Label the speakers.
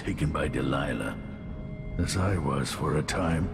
Speaker 1: taken by Delilah. As I was for a time.